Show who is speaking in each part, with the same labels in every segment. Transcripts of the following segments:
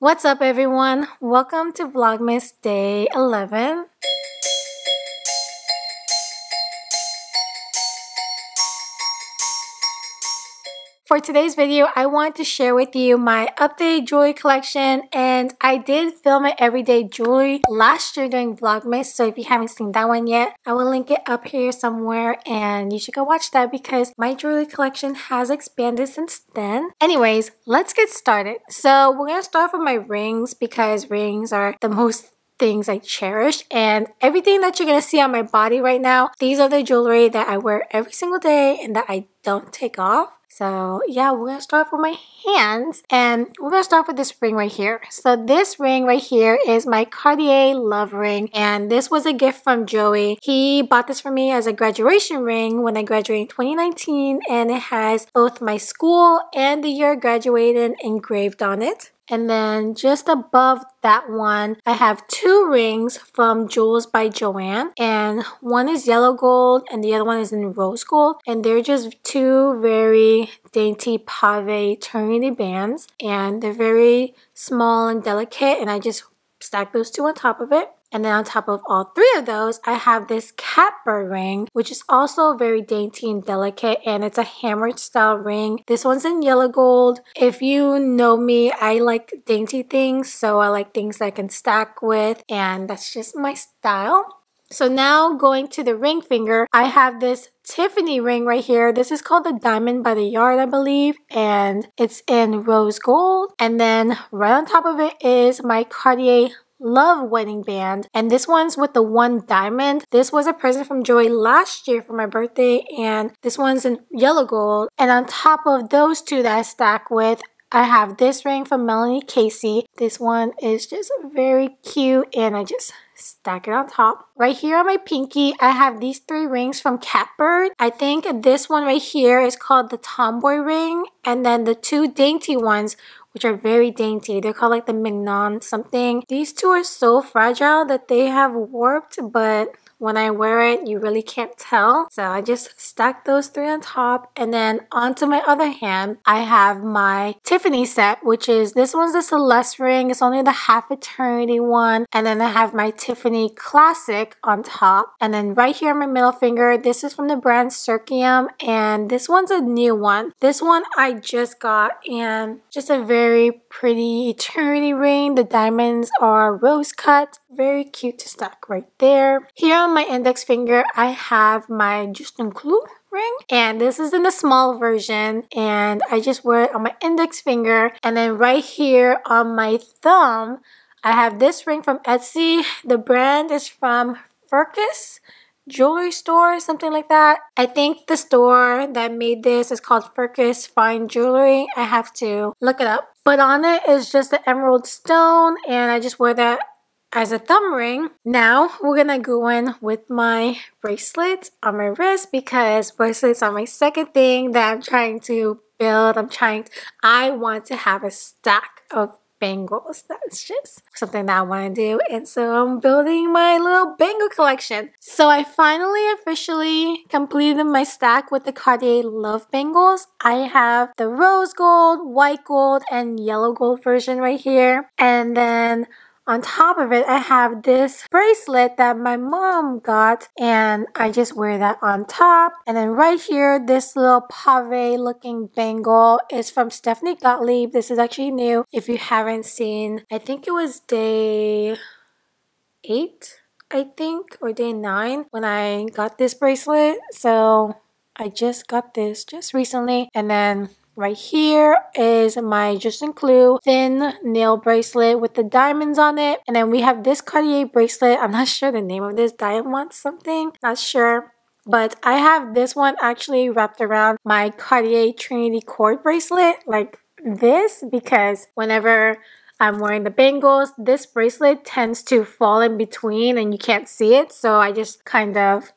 Speaker 1: What's up everyone? Welcome to Vlogmas Day 11. For today's video, I want to share with you my updated jewelry collection and I did film my everyday jewelry last year during Vlogmas so if you haven't seen that one yet, I will link it up here somewhere and you should go watch that because my jewelry collection has expanded since then. Anyways, let's get started. So we're going to start with my rings because rings are the most things I cherish and everything that you're to see on my body right now, these are the jewelry that I wear every single day and that I don't take off. So yeah, we're gonna start with my hands and we're gonna start with this ring right here. So this ring right here is my Cartier Love Ring and this was a gift from Joey. He bought this for me as a graduation ring when I graduated in 2019 and it has both my school and the year I graduated engraved on it. And then just above that one, I have two rings from Jewels by Joanne. And one is yellow gold and the other one is in rose gold. And they're just two very dainty pave eternity bands. And they're very small and delicate. And I just stack those two on top of it. And then on top of all three of those, I have this catbird ring, which is also very dainty and delicate, and it's a hammered style ring. This one's in yellow gold. If you know me, I like dainty things, so I like things I can stack with, and that's just my style. So now going to the ring finger, I have this Tiffany ring right here. This is called the Diamond by the Yard, I believe, and it's in rose gold. And then right on top of it is my Cartier love wedding band and this one's with the one diamond this was a present from Joey last year for my birthday and this one's in yellow gold and on top of those two that i stack with I have this ring from Melanie Casey. This one is just very cute and I just stack it on top. Right here on my pinky, I have these three rings from Catbird. I think this one right here is called the Tomboy ring and then the two dainty ones which are very dainty. They're called like the Mignon something. These two are so fragile that they have warped, but when I wear it, you really can't tell. So I just stack those three on top. And then onto my other hand, I have my Tiffany set, which is this one's the Soleste ring. It's only the half eternity one. And then I have my Tiffany Classic on top. And then right here on my middle finger, this is from the brand Sirciam. And this one's a new one. This one I just got and just a very pretty eternity ring. The diamonds are rose cut. Very cute to stack right there. Here on my index finger, I have my Juste un Clou ring and this is in the small version and I just wear it on my index finger and then right here on my thumb I have this ring from Etsy. The brand is from Ferkos jewelry store, something like that. I think the store that made this is called Ferkos Fine Jewelry. I have to look it up. But on it is just the emerald stone and I just wear that as a thumb ring. Now we're gonna go in with my bracelet on my wrist because bracelets are my second thing that I'm trying to build. I'm trying, I want to have a stack of bangles. That's just something that I want to do. And so I'm building my little bangle collection. So I finally officially completed my stack with the Cartier Love Bangles. I have the rose gold, white gold, and yellow gold version right here. And then on top of it, I have this bracelet that my mom got and I just wear that on top. And then right here, this little pave looking bangle is from Stephanie Gottlieb. This is actually new. If you haven't seen, I think it was day eight, I think, or day nine when I got this bracelet. So I just got this just recently. And then Right here is my Juste un Clou thin nail bracelet with the diamonds on it. And then we have this Cartier bracelet. I'm not sure the name of this. Diamond something. Not sure. But I have this one actually wrapped around my Cartier Trinity cord bracelet like this because whenever I'm wearing the bangles, this bracelet tends to fall in between and you can't see it. So I just kind of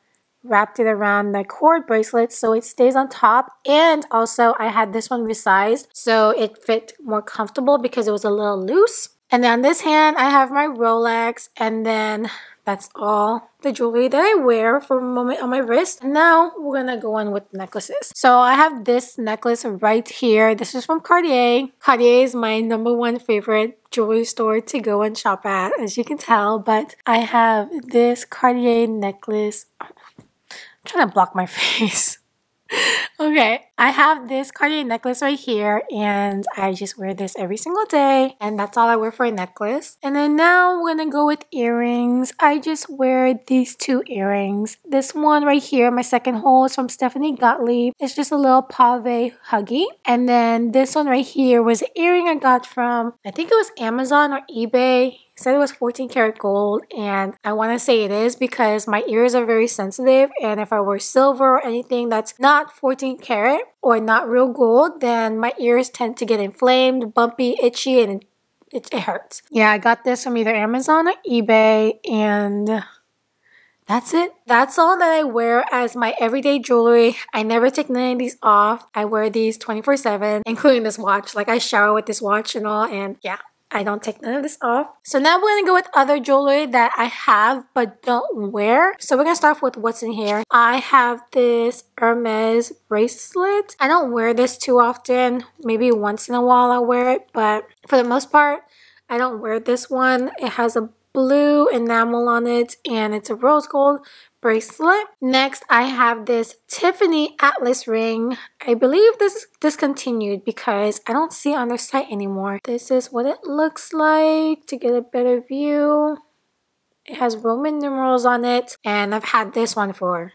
Speaker 1: wrapped it around the cord bracelet so it stays on top and also I had this one resized so it fit more comfortable because it was a little loose and then on this hand I have my Rolex and then that's all the jewelry that I wear for a moment on my wrist. Now we're gonna go on with necklaces. So I have this necklace right here. This is from Cartier. Cartier is my number one favorite jewelry store to go and shop at, as you can tell. But I have this Cartier necklace. I'm trying to block my face okay, I have this Cartier necklace right here and I just wear this every single day and that's all I wear for a necklace. And then now we're gonna go with earrings. I just wear these two earrings. This one right here, my second hole is from Stephanie Gottlieb. It's just a little pave huggy. And then this one right here was an earring I got from, I think it was Amazon or eBay said it was 14 karat gold and I want to say it is because my ears are very sensitive and if I wear silver or anything that's not 14 karat or not real gold then my ears tend to get inflamed, bumpy, itchy and it, it hurts. Yeah, I got this from either Amazon or eBay and that's it. That's all that I wear as my everyday jewelry. I never take none of these off. I wear these 24 7, including this watch. Like I shower with this watch and all. And yeah, I don't take none of this off. So now we're gonna go with other jewelry that I have but don't wear. So we're gonna start off with what's in here. I have this Hermes bracelet. I don't wear this too often. Maybe once in a while I'll wear it, but for the most part, I don't wear this one. It has a blue enamel on it and it's a rose gold bracelet. Next, I have this Tiffany Atlas ring. I believe this is discontinued because I don't see it on their site anymore. This is what it looks like to get a better view. It has Roman numerals on it and I've had this one for,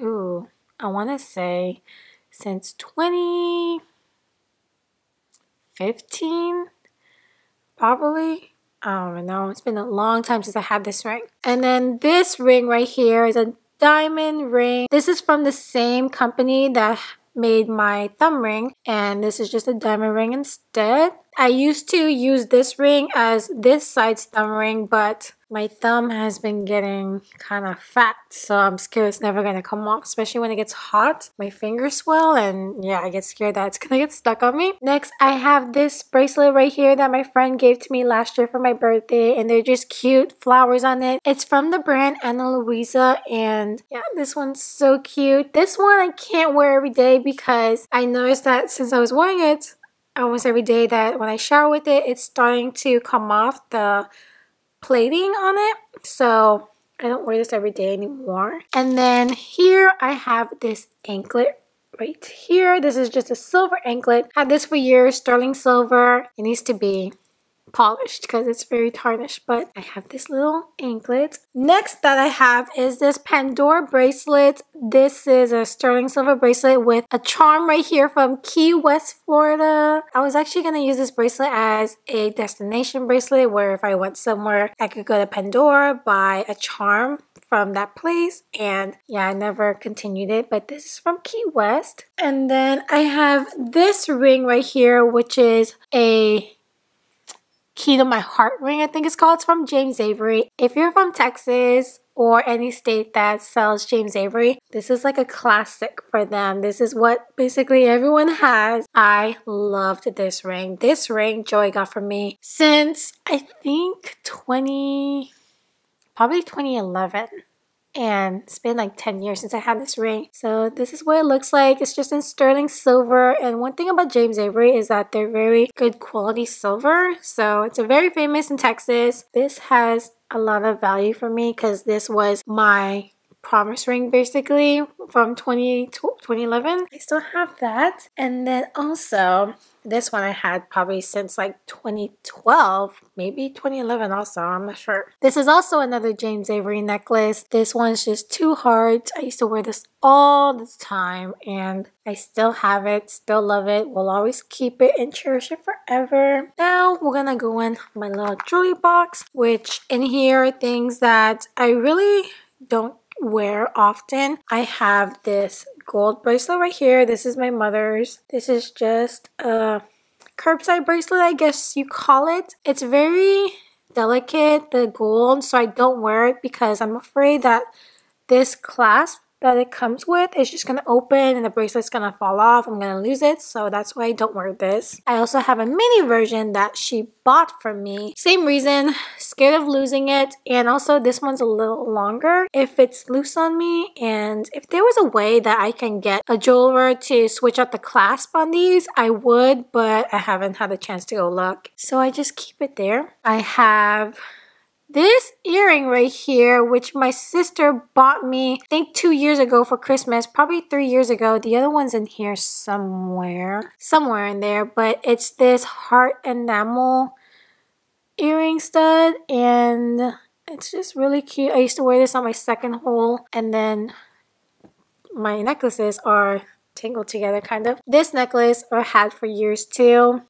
Speaker 1: ooh, I want to say since 2015, probably. Oh, I don't know. It's been a long time since I had this ring. And then this ring right here is a diamond ring. This is from the same company that made my thumb ring and this is just a diamond ring instead. I used to use this ring as this side's thumb ring but my thumb has been getting kind of fat so I'm scared it's never going to come off especially when it gets hot. My fingers swell and yeah I get scared that it's to get stuck on me. Next I have this bracelet right here that my friend gave to me last year for my birthday and they're just cute flowers on it. It's from the brand Ana Luisa and yeah this one's so cute. This one I can't wear every day because I noticed that since I was wearing it almost every day that when I shower with it it's starting to come off the plating on it. So I don't wear this every day anymore. And then here I have this anklet right here. This is just a silver anklet. Had this for years, sterling silver. It needs to be polished because it's very tarnished but I have this little anklet. Next that I have is this Pandora bracelet. This is a sterling silver bracelet with a charm right here from Key West, Florida. I was actually going to use this bracelet as a destination bracelet where if I went somewhere I could go to Pandora, buy a charm from that place and yeah I never continued it but this is from Key West and then I have this ring right here which is a Key to My Heart ring, I think it's called. It's from James Avery. If you're from Texas or any state that sells James Avery, this is like a classic for them. This is what basically everyone has. I loved this ring. This ring Joey got for me since I think 20, probably 2011 and it's been like 10 years since I had this ring. So this is what it looks like. It's just in sterling silver and one thing about James Avery is that they're very good quality silver. So it's a very famous in Texas. This has a lot of value for me because this was my promise ring basically from 20, 2011. I still have that. And then also this one I had probably since like 2012, maybe 2011 also, I'm not sure. This is also another James Avery necklace. This one's just two hearts. I used to wear this all the time and I still have it, still love it. Will always keep it and cherish it forever. Now we're gonna go in my little jewelry box, which in here are things that I really don't wear often. I have this gold bracelet right here. This is my mother's. This is just a curbside bracelet, I guess you call it. It's very delicate, the gold, so I don't wear it because I'm afraid that this clasp that it comes with is just gonna open and the bracelet's gonna fall off. I'm gonna lose it, so that's why I don't wear this. I also have a mini version that she bought for me. Same reason, scared of losing it, and also this one's a little longer if it's loose on me, and if there was a way that I can get a jeweler to switch out the clasp on these, I would, but I haven't had a chance to go look. So I just keep it there. I have this earring right here, which my sister bought me, I think two years ago for Christmas, probably three years ago. The other one's in here somewhere, somewhere in there, but it's this heart enamel earring stud and it's just really cute. I used to wear this on my second hole and then my necklaces are tangled together kind of. This necklace I had for years too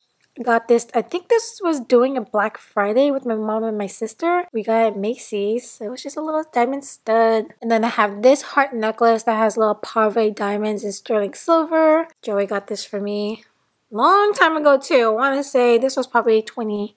Speaker 1: got this i think this was doing a black friday with my mom and my sister. We got it macy's. It was just a little diamond stud. And then i have this heart necklace that has little pave diamonds in sterling silver. Joey got this for me long time ago too. I want to say this was probably 20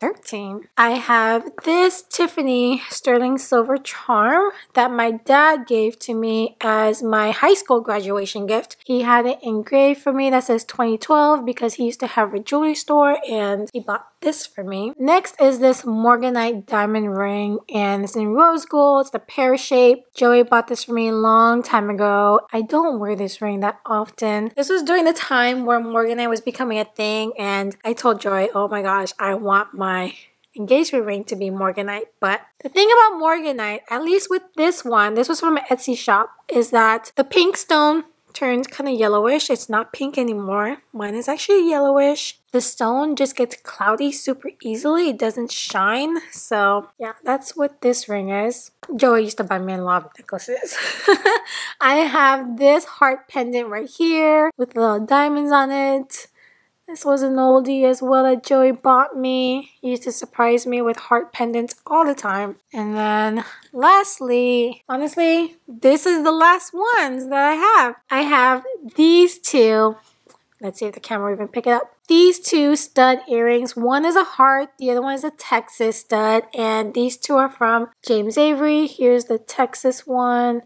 Speaker 1: 13. I have this Tiffany sterling silver charm that my dad gave to me as my high school graduation gift. He had it engraved for me that says 2012 because he used to have a jewelry store and he bought this for me. Next is this Morganite diamond ring and it's in rose gold. It's the pear shape. Joey bought this for me a long time ago. I don't wear this ring that often. This was during the time where Morganite was becoming a thing and I told Joey, oh my gosh, I want my engagement ring to be Morganite. But the thing about Morganite, at least with this one, this was from an Etsy shop, is that the pink stone turns kind of yellowish. It's not pink anymore. Mine is actually yellowish. The stone just gets cloudy super easily. It doesn't shine. So yeah, that's what this ring is. Joey used to buy me a lot of necklaces. I have this heart pendant right here with little diamonds on it. This was an oldie as well that Joey bought me. He used to surprise me with heart pendants all the time. And then lastly, honestly, this is the last ones that I have. I have these two. Let's see if the camera even pick it up. These two stud earrings. One is a heart, the other one is a Texas stud. And these two are from James Avery. Here's the Texas one.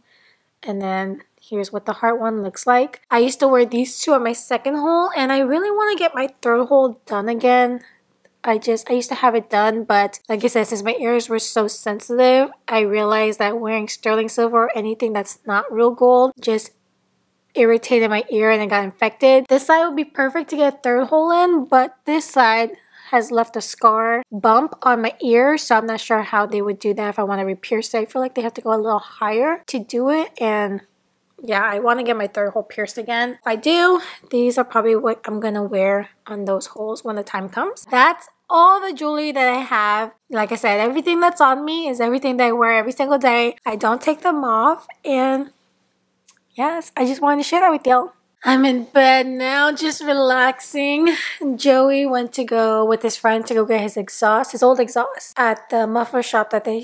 Speaker 1: And then Here's what the heart one looks like. I used to wear these two on my second hole and I really want to get my third hole done again. I just, I used to have it done, but like I said, since my ears were so sensitive, I realized that wearing sterling silver or anything that's not real gold just irritated my ear and it got infected. This side would be perfect to get a third hole in, but this side has left a scar bump on my ear, so I'm not sure how they would do that if I want to re-pierce it. I feel like they have to go a little higher to do it, and yeah, I want to get my third hole pierced again. If I do, these are probably what I'm going to wear on those holes when the time comes. That's all the jewelry that I have. Like I said, everything that's on me is everything that I wear every single day. I don't take them off. And yes, I just wanted to share that with y'all. I'm in bed now, just relaxing. Joey went to go with his friend to go get his exhaust, his old exhaust, at the muffler shop that they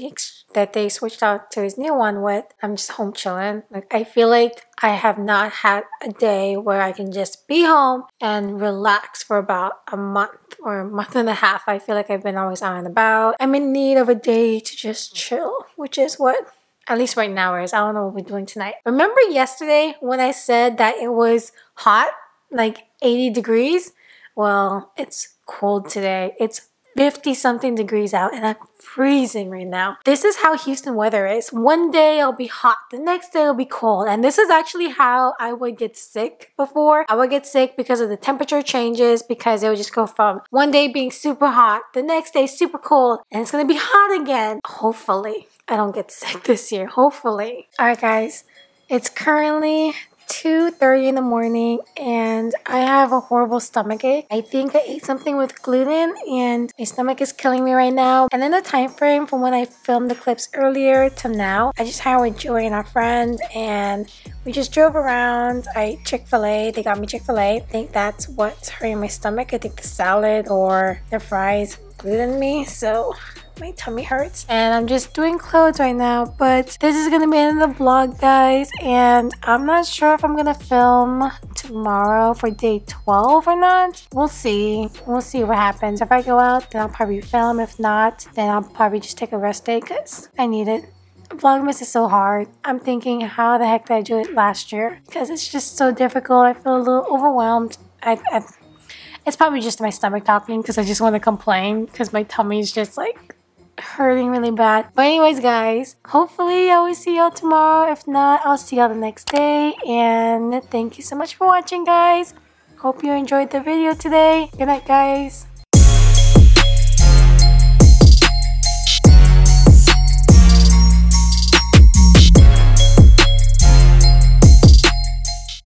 Speaker 1: that they switched out to his new one with. I'm just home chilling. Like I feel like I have not had a day where I can just be home and relax for about a month or a month and a half. I feel like I've been always on and about. I'm in need of a day to just chill, which is what at least right now is. I don't know what we're doing tonight. Remember yesterday when I said that it was hot, like 80 degrees? Well, it's cold today. It's 50 something degrees out and I'm freezing right now. This is how Houston weather is. One day it'll be hot, the next day it'll be cold. And this is actually how I would get sick before. I would get sick because of the temperature changes because it would just go from one day being super hot, the next day super cold, and it's gonna be hot again. Hopefully. I don't get sick this year, hopefully. Alright guys, it's currently 2.30 in the morning and I have a horrible stomach ache. I think I ate something with gluten and my stomach is killing me right now. And then the time frame from when I filmed the clips earlier to now, I just had with Joey and our friend and we just drove around. I ate Chick-fil-A. They got me Chick-fil-A. I think that's what's hurting my stomach. I think the salad or the fries gluten me. So my tummy hurts and I'm just doing clothes right now but this is gonna be of the vlog guys and I'm not sure if I'm gonna film tomorrow for day 12 or not we'll see we'll see what happens if I go out then I'll probably film if not then I'll probably just take a rest day because I need it Vlogmas is so hard. I'm thinking, how the heck did I do it last year? Because it's just so difficult. I feel a little overwhelmed. I, I it's probably just my stomach talking because I just want to complain because my tummy is just like hurting really bad. But anyways, guys, hopefully I will see y'all tomorrow. If not, I'll see y'all the next day. And thank you so much for watching, guys. Hope you enjoyed the video today. Good night, guys.